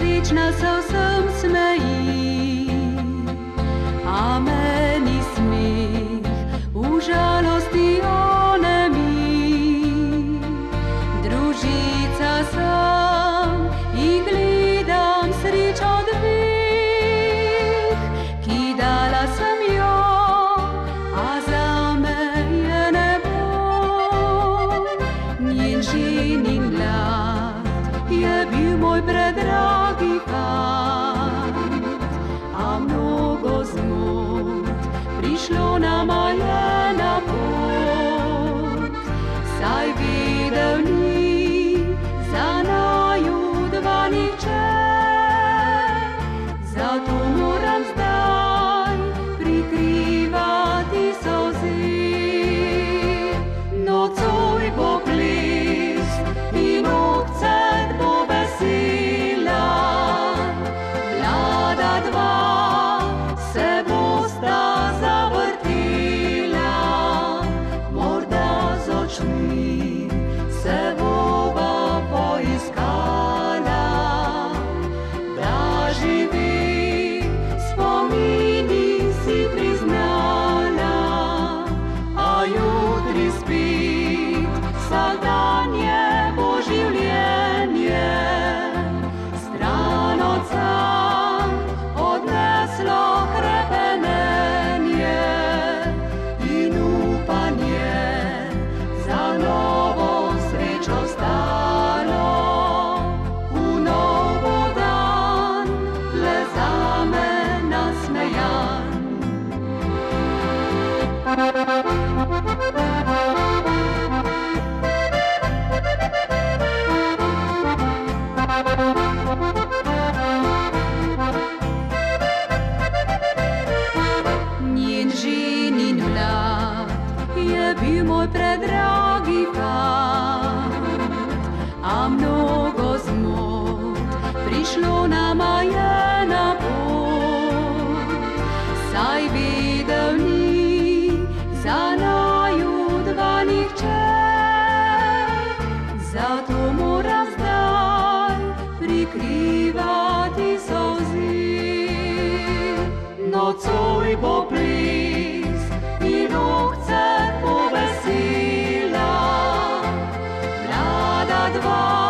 srečna se vsem smeji, a meni smeh v žalosti onemi. Družica sem in gledam srečo dveh, ki dala sem jo, a za me je ne bo. Njen ženin mlad je bil moj predragi fant, a mnogo zmot prišlo nama je Njen ženin mlad je bil moj predragi fant, zato moram zdaj prikrivati solzi. Nocoj bo plis in okce povesila, mlada dva.